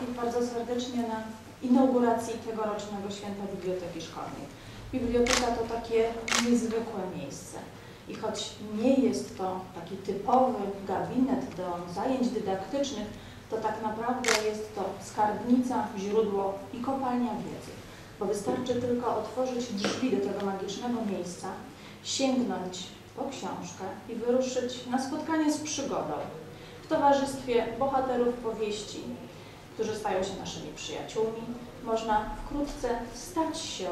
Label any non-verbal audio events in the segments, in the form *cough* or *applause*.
Wszystkich bardzo serdecznie na inauguracji tegorocznego Święta Biblioteki Szkolnej. Biblioteka to takie niezwykłe miejsce. I choć nie jest to taki typowy gabinet do zajęć dydaktycznych, to tak naprawdę jest to skarbnica, źródło i kopalnia wiedzy. Bo wystarczy tylko otworzyć drzwi do tego magicznego miejsca, sięgnąć po książkę i wyruszyć na spotkanie z przygodą w towarzystwie bohaterów powieści, którzy stają się naszymi przyjaciółmi. Można wkrótce stać się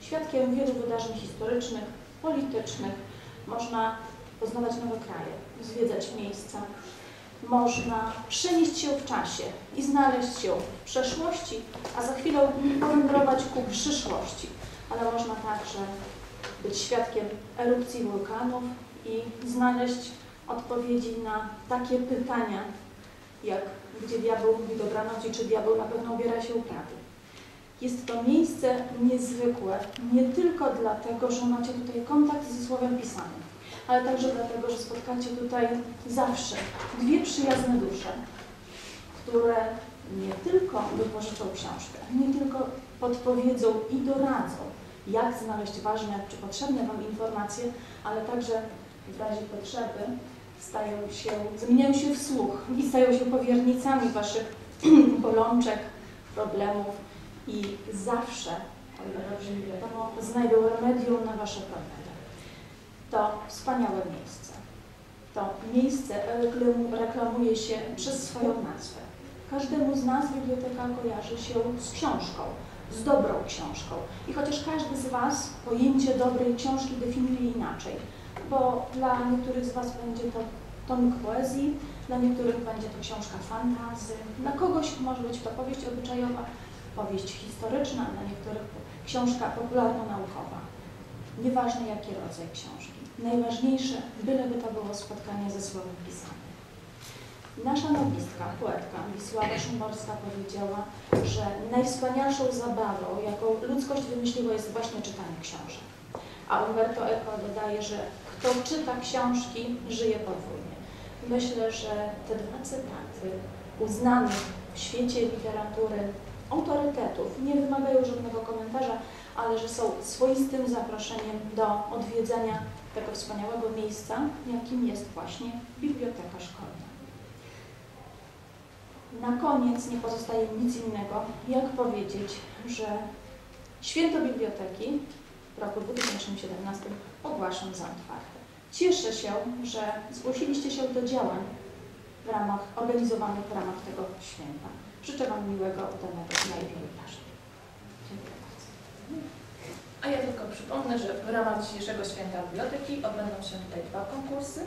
świadkiem wielu wydarzeń historycznych, politycznych. Można poznawać nowe kraje, zwiedzać miejsca. Można przenieść się w czasie i znaleźć się w przeszłości, a za chwilę powędrować ku przyszłości. Ale można także być świadkiem erupcji wulkanów i znaleźć odpowiedzi na takie pytania, jak gdzie diabeł mówi dobranoc i czy diabeł na pewno ubiera się u prawy. Jest to miejsce niezwykłe nie tylko dlatego, że macie tutaj kontakt ze Słowem Pisanym, ale także dlatego, że spotkacie tutaj zawsze dwie przyjazne dusze, które nie tylko wypożyczą książkę, nie tylko podpowiedzą i doradzą, jak znaleźć ważne czy potrzebne Wam informacje, ale także w razie potrzeby stają się, zmieniają się w słuch i stają się powiernicami Waszych *clears throat* bolączek, problemów i zawsze, o ile dobrze mi wiadomo, znajdą remedium na Wasze problemy. To wspaniałe miejsce. To miejsce reklam- reklamuje się przez swoją nazwę. Każdemu z nas biblioteka kojarzy się z książką, z dobrą książką. I chociaż każdy z Was pojęcie dobrej książki definiuje inaczej, bo dla niektórych z Was będzie to tomik poezji, dla niektórych będzie to książka fantazy, dla kogoś może być to powieść obyczajowa, powieść historyczna, dla niektórych książka popularno-naukowa. Nieważne jaki rodzaj książki. Najważniejsze, byleby to było spotkanie ze słowem pisanym. Nasza noblistka, poetka Wisława Szymborska powiedziała, że najwspanialszą zabawą, jaką ludzkość wymyśliła, jest właśnie czytanie książek. A Umberto Eco dodaje, że kto czyta książki, żyje podwójnie. Myślę, że te dwa cytaty uznanych w świecie literatury autorytetów nie wymagają żadnego komentarza, ale że są swoistym zaproszeniem do odwiedzenia tego wspaniałego miejsca, jakim jest właśnie Biblioteka Szkolna. Na koniec nie pozostaje nic innego, jak powiedzieć, że Święto Biblioteki roku 2017 ogłaszam za otwarte. Cieszę się, że zgłosiliście się do działań w ramach, organizowanych w ramach tego święta. Życzę Wam miłego, udanego dnia i. Dziękuję bardzo. A ja tylko przypomnę, że w ramach dzisiejszego Święta Biblioteki odbędą się tutaj dwa konkursy.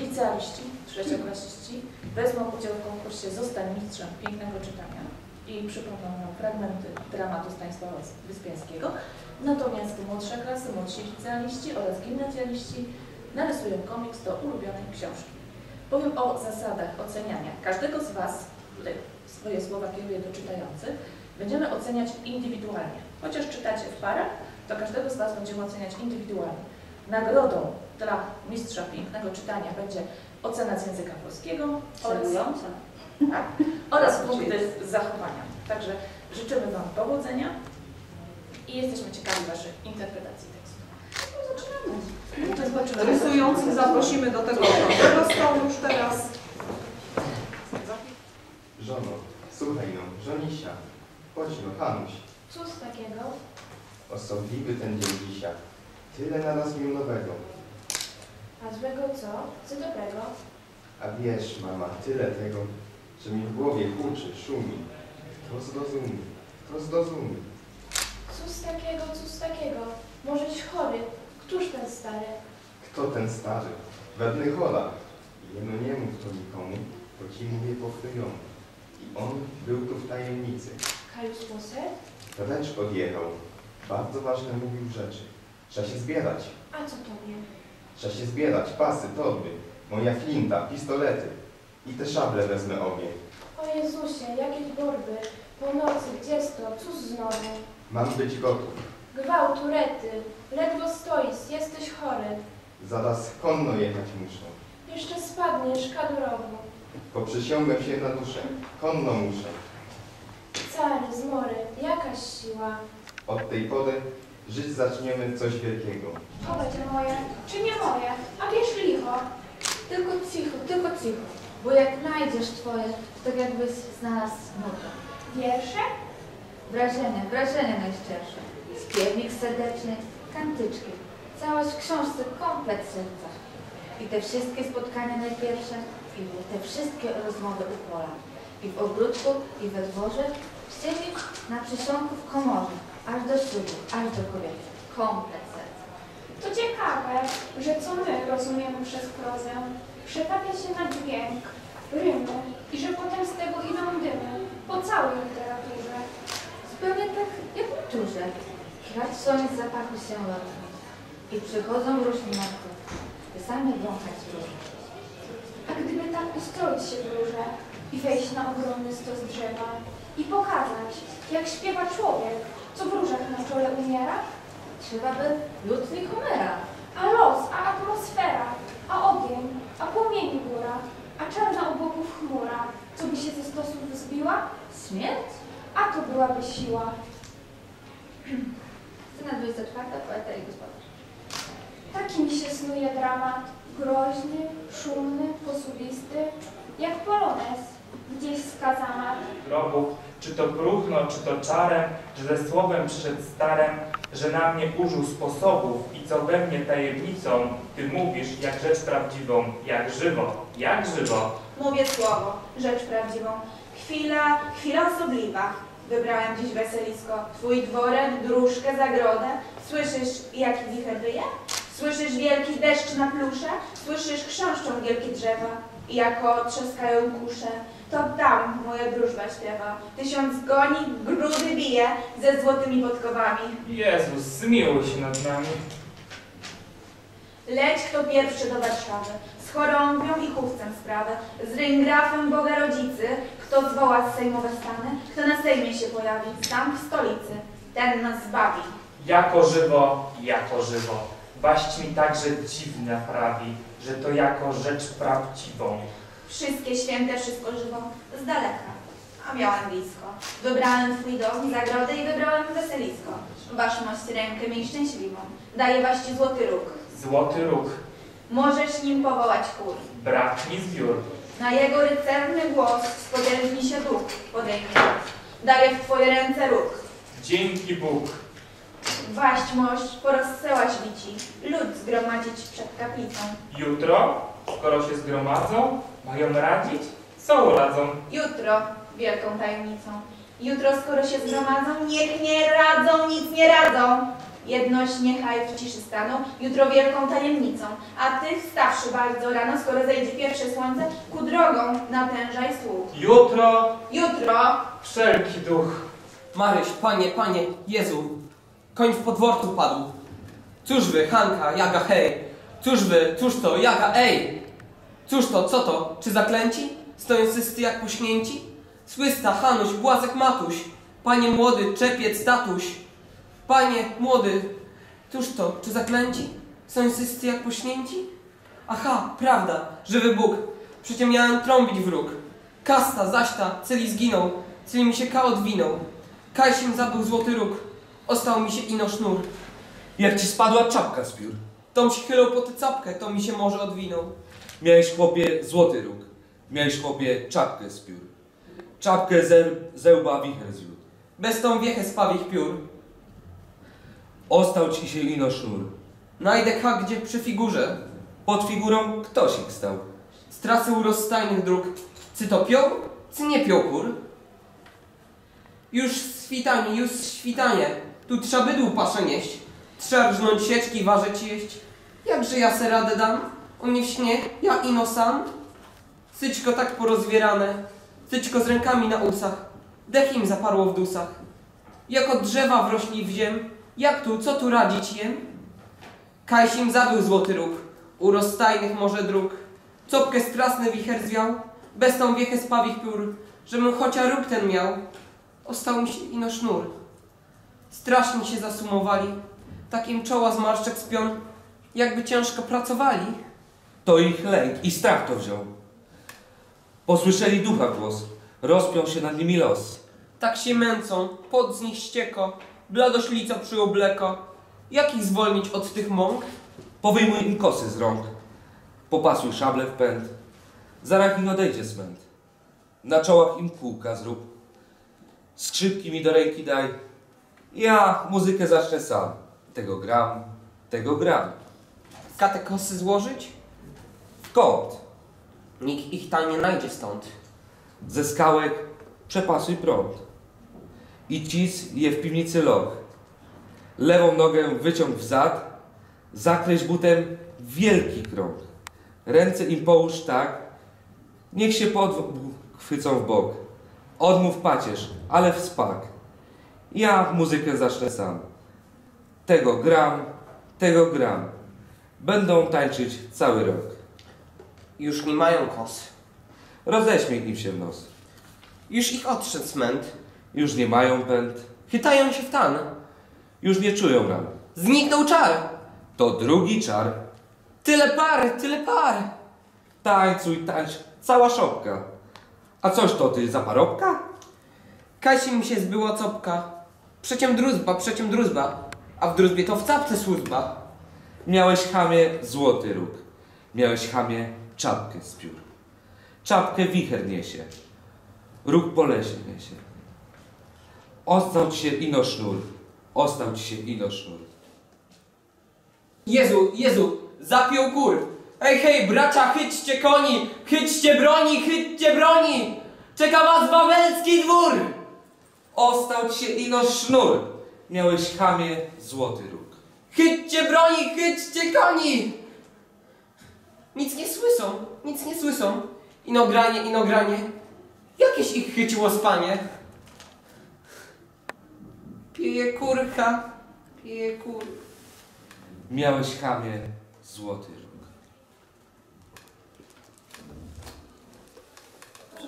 Licealiści, trzecioklasiści wezmą udział w konkursie Zostań mistrzem pięknego czytania i przypomną nam fragmenty dramatu Stanisława Wyspiańskiego. Natomiast młodsze klasy, młodsi licealiści oraz gimnazjaliści narysują komiks do ulubionej książki. Powiem o zasadach oceniania. Każdego z Was, tutaj swoje słowa kieruję do czytających, będziemy oceniać indywidualnie. Chociaż czytacie w parach, to każdego z Was będziemy oceniać indywidualnie. Nagrodą dla mistrza pięknego czytania będzie ocena z języka polskiego Celująca. tak, oraz punkty z zachowania. Także życzymy Wam powodzenia i jesteśmy ciekawi Waszych interpretacji tekstu. Zaczynamy. To zobaczymy. Rysujących zaprosimy do tego okrągłego stołu już teraz. Żono, słuchaj no, żonisia, chodź no, Hanuś, Cóż takiego? osobliwy ten dzień dzisiaj, tyle naraz mił nowego. A złego co? Co dobrego? A wiesz, mama, tyle tego, że mi w głowie huczy, szumi. Kto zrozumie, kto zrozumie. Cóż takiego, cóż takiego? Możeś chory. Któż ten stary? Kto ten stary? Wedny chola. Jeno nie mów to nikomu, bo ci mówię pokryjomu. I on był tu w tajemnicy. Kajus Moser? Precz odjechał. Bardzo ważne mówił rzeczy. Trzeba się zbierać. A co tobie? Trzeba się zbierać, pasy, torby, moja flinta, pistolety. I te szable wezmę obie. O Jezusie, jakie borby. Po nocy, gdzież to? Cóż znowu? Mam być gotów. Gwałt, urety. Ledwo stoisz, jesteś chory. Zaraz konno jechać muszę. Jeszcze spadniesz kadrowo. Poprzysiągłem się na duszę, konno muszę. Cary, zmory, jakaś siła. Od tej pory żyć zaczniemy coś wielkiego. To będzie moje, czy nie moje, a wiesz licho. Tylko cicho, tylko cicho. Bo jak znajdziesz twoje, to tak jakbyś znalazł nutę. Wiersze? Wrażenie, wrażenie najszczersze. Śpiewnik serdeczny, kantyczki. Całość w książce, komplet serca. I te wszystkie spotkania najpierwsze, i te wszystkie rozmowy u pola. I w ogródku, i we dworze, w sieni, na przysionku, w komorze. Aż do ślubu, aż do kobiety. Komplet serca. To ciekawe, że co my rozumiemy przez prozę, przetapia się na dźwięk, rymy i że potem z tego idą dymy po całej literaturze. Zupełnie tak jak w naturze. Grać słońc zapachu się lotem. I przychodzą różni to, by same wąchać róże. A gdyby tak ustroić się w róże i wejść na ogromny stos drzewa i pokazać, jak śpiewa człowiek, co w różach na czole umiera, Trzeba by lud Homera. a los, a atmosfera, a ogień, a płomieni góra, a czarna u boków chmura, co by się ze stosów zbiła, Śmierć? a to byłaby siła. Scena 24, poeta i gospodarz. Taki mi się snuje dramat, groźny, szumny, posuwisty, jak polonez, gdzieś skazana. grobów, czy to próchno, czy to czarem, że ze słowem przyszedł starem, że na mnie użył sposobów i co we mnie tajemnicą, ty mówisz jak rzecz prawdziwą, jak żywo, jak żywo. Mówię słowo, rzecz prawdziwą. Chwila, chwila osobliwa. Wybrałem dziś weselisko. Twój dworek, dróżkę, zagrodę. Słyszysz, jaki wicher wyje? Słyszysz wielki deszcz na plusze? Słyszysz, chrząszczą wielkie drzewa? I jako trzaskają kusze. To tam moja wróżba śpiewa. Tysiąc goni, grudy bije ze złotymi podkowami. Jezus, zmiłuj się nad nami. Leć kto pierwszy do Warszawy, z chorągwią i chówcem sprawę, z ryngrafem Boga Rodzicy, kto zwoła sejmowe stany, kto na sejmie się pojawi, sam w stolicy, ten nas zbawi. Jako żywo, jako żywo. Waść mi także dziwna prawi, że to jako rzecz prawdziwą. Wszystkie święte, wszystko żywo, z daleka, a miałem blisko. Wybrałem twój dom, zagrodę i wybrałem weselisko. Waszmość rękę mi szczęśliwą, daję waści złoty róg. Złoty róg, Możesz nim powołać kur. brak mi zbiór. Na jego rycerny głos spodzierzni się duch, podejmie. Daję w twoje ręce róg. Dzięki Bóg. Waść mość porozsyłać wici, lud zgromadzić przed kaplicą. Jutro, skoro się zgromadzą, mają radzić? Co uradzą? Jutro wielką tajemnicą. Jutro, skoro się zgromadzą, niech nie radzą, nic nie radzą. Jedność niechaj w ciszy staną, jutro wielką tajemnicą. A ty, wstawszy bardzo rano, skoro zejdzie pierwsze słońce, ku drogą natężaj słuch. Jutro, Jutro wszelki duch. Maryś, panie, panie, Jezu, koń w podworku padł. Cóż wy, Hanka, jaga hej, cóż wy, cóż to, jaga ej. Cóż to, co to, czy zaklęci? Stoją systy jak pośnięci? Słysta, Hanuś, Błazek, Matuś, panie młody, czepiec, tatuś. Panie młody, cóż to, czy zaklęci? Systy jak pośnięci? Aha, prawda, żywy Bóg, przecie miałem trąbić wróg. Kasta, zaśta, celi zginął, celi mi się ka odwinął. Kajsim zabył złoty róg, ostał mi się ino sznur. Jak ci spadła czapka z piór. Tom się chylał po tę capkę, to mi się może odwinął. Miałeś chłopie złoty róg. Miałeś chłopie czapkę z piór. Czapkę ze, ze łba wicher zwiódł. Bez tą wiechę z pawich piór. Ostał ci się ino sznur. Najdę ha gdzie przy figurze, Pod figurą ktośik stał. z trasy rozstajnych dróg. Cy to piął, cy nie piął kur? Już świtanie, już świtanie, tu trzeba bydłu paszę nieść. Trzeba rżnąć sieczki, ważyć jeść. Jakże ja se radę dam? On nie w śnie, ja ino sam. Cyćko tak porozwierane, cyćko z rękami na usach. Dech im zaparło w dusach. Jak od drzewa wrośli w ziem, jak tu, co tu radzić jem? Kajsim zabył złoty róg, u rozstajnych może dróg. Copkę strasny wicher zwiał, bez tą wiechę z pawich piór, żebym chociaż róg ten miał. Ostał mi się ino sznur. Strasznie się zasumowali, takim czoła zmarszczek spion, jakby ciężko pracowali. To ich lęk i strach to wziął. Posłyszeli ducha głos, rozpiął się nad nimi los. Tak się męcą, pot z nich ścieko, bladoślica przyobleko. Jak ich zwolnić od tych mąk? Powyjmuj im kosy z rąk, popasuj szable w pęd, zaraz im odejdzie smęt. Na czołach im kółka zrób, skrzypki mi do ręki daj. Ja muzykę zacznę sam, tego gram, tego gram. Katę kosy złożyć? Kąt, Nikt ich ta nie najdzie stąd. ze skałek przepasuj prąd. I cis je w piwnicy loch. Lewą nogę wyciąg w zad, zakreś butem wielki krąg. Ręce im połóż tak, niech się pod chwycą w bok. Odmów pacierz, ale w spak. Ja muzykę zacznę sam. Tego gram, tego gram. Będą tańczyć cały rok. Już nie mają kos. Roześmiej im się w nos. Już ich odszedł smęt. Już nie mają pęd, Chytają się w tan. już nie czują ran. Zniknął czar. To drugi czar. Tyle par, tyle par. Tańcuj, tańcz, cała szopka. A coś to ty za parobka? Kasi mi się zbyła copka. Przeciem druzba, przeciem druzba. A w druzbie to w capce służba. Miałeś chamie złoty róg. Miałeś chamie czapkę z piór. Czapkę wicher niesie. Róg po lesie niesie. Ostał ci się ino sznur. Ostał ci się ino sznur. Jezu, Jezu, zapiął kur. Hej, hej, bracia, chyćcie koni, chyćcie broni, chyćcie broni. Czeka was wawelski dwór. Ostał ci się ino sznur. Miałeś chamie złoty róg. Chyćcie broni, chyćcie koni. Nic nie słyszą, nic nie słyszą. Ino granie, ino granie. Jakieś ich chyciło spanie. Pije kurka, pije kur. Miałeś chamie złoty róg.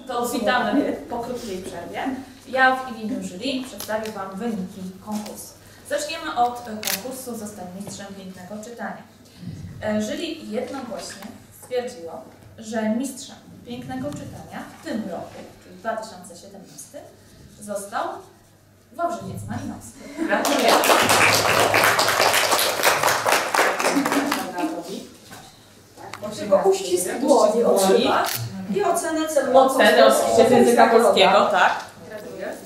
To witamy po krótkiej przerwie. Ja w imieniu jury przedstawię Wam wyniki konkursu. Zaczniemy od konkursu Zostań mistrzem pięknego czytania. E, Jury jednogłośnie stwierdziło, że mistrzem pięknego czytania w tym roku, czyli 2017, został Wawrzyniec Malinowski. Gratuluję. Tylko uścisk dłoni otrzymać i ocenę celową. Ocenę oczywiście z języka polskiego, tak.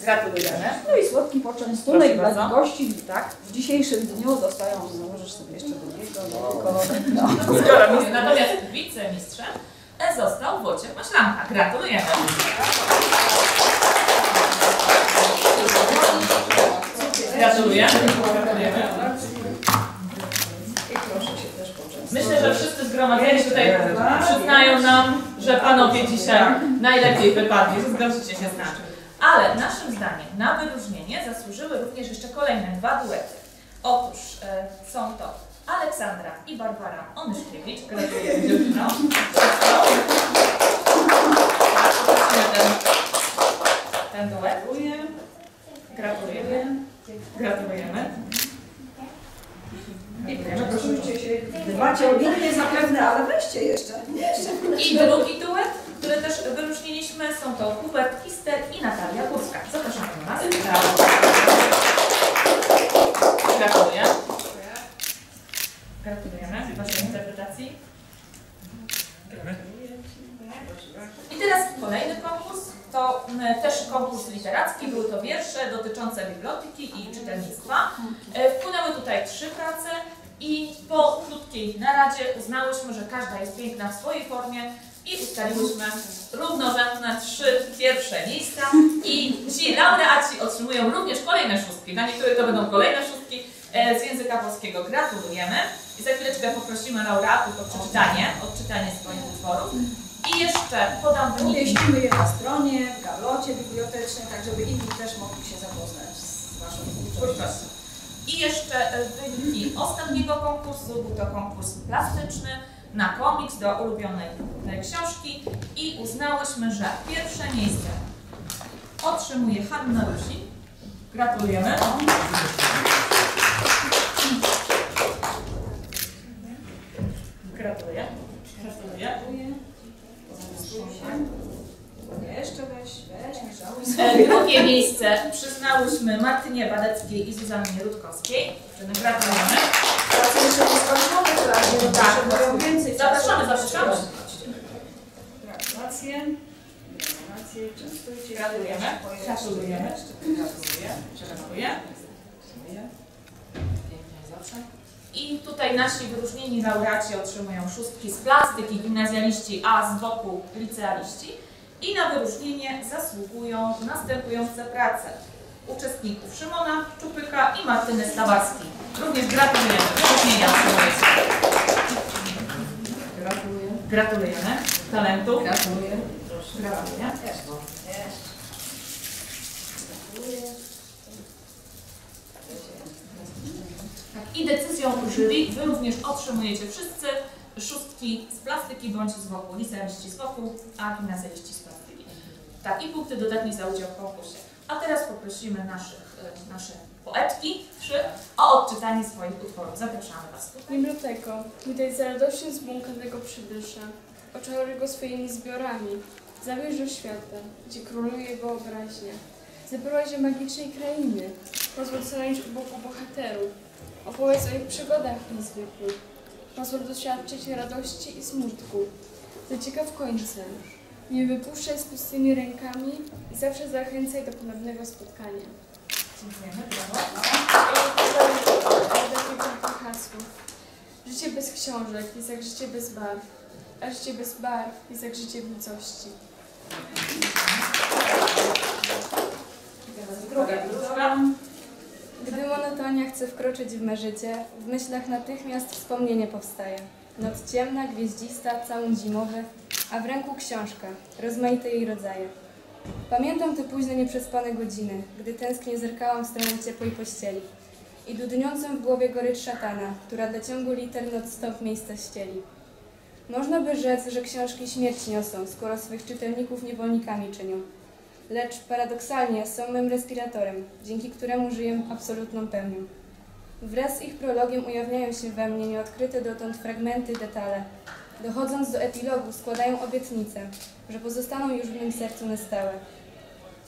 Gratulujemy. No i słodki poczęstunek dla gości, tak? W dzisiejszym dniu dostają, no możesz sobie jeszcze tylko, no. Natomiast wicemistrzem e, został Wojciech Maślanka. Gratulujemy. Gratulujemy. Poczęstować. Myślę, że wszyscy zgromadzeni tutaj przyznają nam, że panowie dzisiaj najlepiej wypadli, zgodzicie się z nami. Ale naszym zdaniem na wyróżnienie zasłużyły również jeszcze kolejne dwa duety. Otóż e, są to Aleksandra i Barbara Onyszkiewicz. Gratuluję dziewczynom. Ten, ten duet. Gratulujemy. Gratulujemy. Proszę się, macie odmiennie zapewne, ale weźcie jeszcze. Jeszcze. I drugi duet, który też wyróżniliśmy, są to Hubert Kister i Natalia Górska. Zapraszam do nas. Gratuluję. Gratulujemy Waszej interpretacji. I teraz kolejny konkurs, to też konkurs literacki, były to wiersze dotyczące biblioteki i czytelnictwa. E, Wpłynęły tutaj trzy prace i po krótkiej naradzie uznałyśmy, że każda jest piękna w swojej formie i ustaliłyśmy równorzędne trzy pierwsze miejsca i ci laureaci otrzymują również kolejne szóstki. Dla niektórych to będą kolejne szóstki e, z języka polskiego. Gratulujemy i za chwileczkę poprosimy laureatów o przeczytanie, odczytanie swoich utworów. I jeszcze podam wyniki. Umieścimy je na stronie, w gablocie bibliotecznej, tak żeby inni też mogli się zapoznać z Waszą twórczością. I jeszcze e, wyniki ostatniego konkursu. Był to konkurs plastyczny na komiks do ulubionej e, książki i uznałyśmy, że pierwsze miejsce otrzymuje Hanna Rusi. Gratulujemy. Gratuluję. Gratuluję. drugie miejsce przyznałyśmy Martynie Badeckiej i Zuzannie Rutkowskiej. Gratulujemy. Jeszcze nie nie Tak, więcej czasu. Zapraszamy, zapraszamy. Gratulacje. Gratulacje. Częstujcie. Gratulujemy. Gratulujemy. Gratuluję. Gratuluję. I tutaj nasi wyróżnieni laureaci otrzymują szóstki z plastyki, gimnazjaliści, a z boku licealiści. I na wyróżnienie zasługują następujące prace uczestników Szymona Czupyka i Martyny Stawarskiej. Również gratulujemy wyróżnienia. Gratuluję. Gratulujemy talentu. Gratuluję. Gratuluję. Tak, I decyzją jury Wy również otrzymujecie wszyscy szóstki z plastyki bądź z wokół, licealiści z wokół, a gimnazjaliści z plastyki. Tak, i punkty dodatnie za udział w konkursie. A teraz poprosimy naszych, e, nasze poetki trzy o odczytanie swoich utworów. Zapraszamy Was. Biblioteko, witaj z radością zbłąkanego przybysza, oczaruj go swoimi zbiorami, zabierz do świata, gdzie króluje wyobraźnia. Zaprowadź do magicznej krainy, pozwól stanąć u boku bohaterów, opowiedz o ich przygodach niezwykłych, pozwól doświadczyć radości i smutku. Zaciekaw końcem, nie wypuszczaj z pustymi rękami i zawsze zachęcaj do ponownego spotkania. Dziękujemy, brawo. Takie. Życie bez książek jest jak życie bez barw, a życie bez barw jest jak życie w nicości. Druga, druga. Gdy monotonia chce wkroczyć w me życie, w myślach natychmiast wspomnienie powstaje. Noc ciemna, gwieździsta, całun zimowy, a w ręku książka, rozmaite jej rodzaje. Pamiętam te późne, nieprzespane godziny, gdy tęsknie zerkałam w stronę ciepłej pościeli i dudniącą w głowie gorycz szatana, która dla ciągu liter noc stąd miejsca ścieli. Można by rzec, że książki śmierć niosą, skoro swych czytelników niewolnikami czynią. Lecz paradoksalnie są mym respiratorem, dzięki któremu żyję absolutną pełnią. Wraz z ich prologiem ujawniają się we mnie nieodkryte dotąd fragmenty, detale. Dochodząc do epilogu składają obietnicę, że pozostaną już w mym sercu na stałe.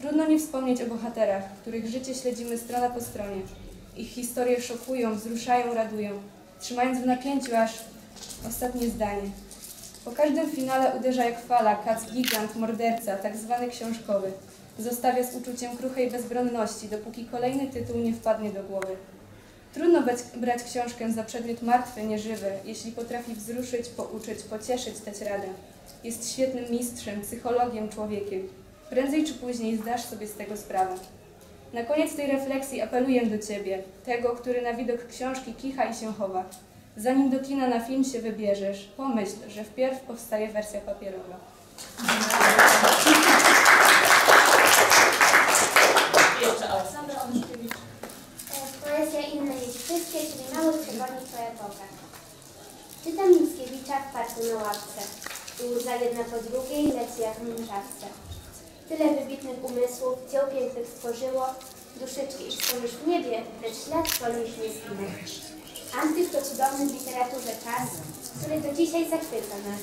Trudno nie wspomnieć o bohaterach, których życie śledzimy strona po stronie. Ich historie szokują, wzruszają, radują, trzymając w napięciu aż ostatnie zdanie. Po każdym finale uderza jak fala, kac gigant, morderca, tak zwany książkowy. Zostawia z uczuciem kruchej bezbronności, dopóki kolejny tytuł nie wpadnie do głowy. Trudno brać, książkę za przedmiot martwy, nieżywy, jeśli potrafi wzruszyć, pouczyć, pocieszyć, dać radę. Jest świetnym mistrzem, psychologiem, człowiekiem. Prędzej czy później zdasz sobie z tego sprawę. Na koniec tej refleksji apeluję do Ciebie, tego, który na widok książki kicha i się chowa. Zanim do kina na film się wybierzesz, pomyśl, że wpierw powstaje wersja papierowa. Jeszcze Aleksandra Onyszkiewicz. Poezja inna niż wszystkie, mały przewodnik po epokach. Czytam Mickiewicza w parku na ławce. I łza jedna po drugiej leci jak w mężawce. Tyle wybitnych umysłów, dzieł pięknych stworzyło, duszyczki iż spojrzysz w niebie, lecz ślad wspomnisz nie zginę. Antyk to cudowny w literaturze czas, który do dzisiaj zachwyca nas.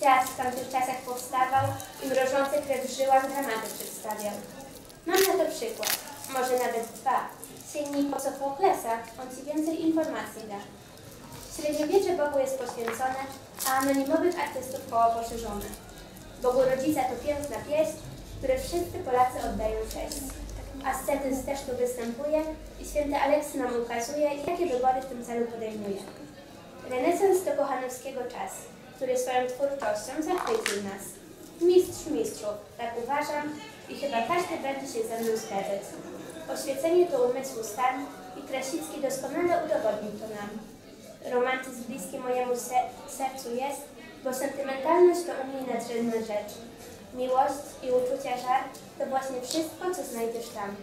Teatr w tamtych czasach powstawał i mrożące krew żyłach dramaty przedstawiał. Mam na to przykład, może nawet dwa. Sięgnij po Sofoklesa, on Ci więcej informacji da. Średniowiecze Bogu jest poświęcone, a anonimowych artystów koło poszerzone. Bogu Rodzica to piękna pieśń, które wszyscy Polacy oddają cześć. Ascetyzm też tu występuje i święty Aleksy nam ukazuje, jakie wybory w tym celu podejmuje. Renesans to kochanowskiego czas, który swoją twórczością zachwycił nas. Mistrz tak uważam i chyba każdy będzie się ze mną zgadzać. Oświecenie to umysłu stan i Krasicki doskonale udowodnił to nam. Romantyzm bliski mojemu se- sercu jest, bo sentymentalność to u mnie nadrzędna rzecz. Miłość i uczucia żar to właśnie wszystko, co znajdziesz tam.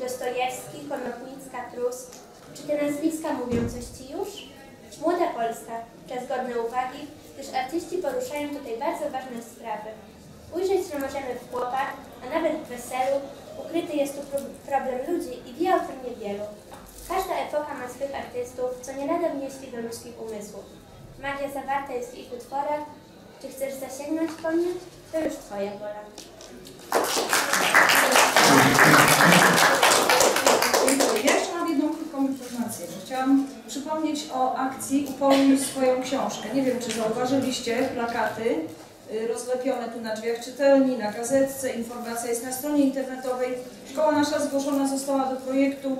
Dostojewski, Konopnicka, Prus. Czy te nazwiska mówią coś Ci już? Młoda Polska, czas godny uwagi, gdyż artyści poruszają tutaj bardzo ważne sprawy. Ujrzeć, że możemy w kłopot, a nawet w weselu, ukryty jest tu problem ludzi i wie o tym niewielu. Każda epoka ma swych artystów, co nie rada wnieśli do ludzkich umysłów. Magia zawarta jest w ich utworach. Czy chcesz zasięgnąć po mnie? To już twoja wola. Chciałam przypomnieć o akcji Upolnij swoją książkę. Nie wiem, czy zauważyliście plakaty rozlepione tu na drzwiach czytelni, na gazetce, informacja jest na stronie internetowej. Szkoła nasza zgłoszona została do projektu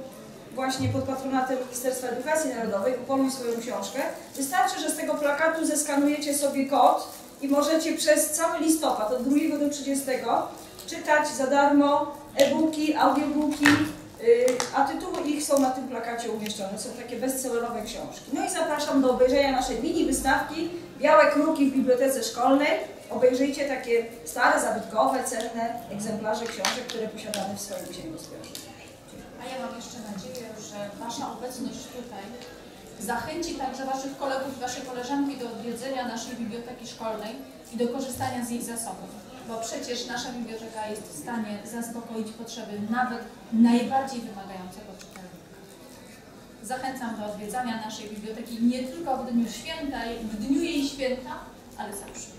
właśnie pod patronatem Ministerstwa Edukacji Narodowej Upoluj swoją książkę. Wystarczy, że z tego plakatu zeskanujecie sobie kod i możecie przez cały listopad, od 2 do 30, czytać za darmo e-booki, audiobooki, a tytuły ich są na tym plakacie umieszczone. Są takie bestsellerowe książki. No i zapraszam do obejrzenia naszej mini wystawki Białe Kruki w Bibliotece Szkolnej. Obejrzyjcie takie stare, zabytkowe, cenne egzemplarze książek, które posiadamy w swoim księgozbiorze. A ja mam jeszcze nadzieję, że Wasza obecność tutaj zachęci także Waszych kolegów i Wasze koleżanki do odwiedzenia naszej biblioteki szkolnej i do korzystania z jej zasobów. Bo przecież nasza biblioteka jest w stanie zaspokoić potrzeby nawet najbardziej wymagającego czytelnika. Zachęcam do odwiedzania naszej biblioteki nie tylko w dniu święta, w dniu jej święta, ale zawsze.